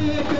लेके